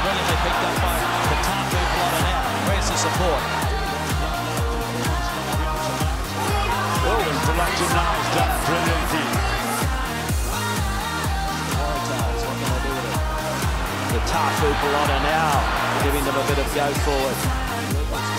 brilliantly picked up by the top move blotted out. Where's the support? Owen to London now has done brilliantly. The Tafu Bologna now giving them a bit of go forward.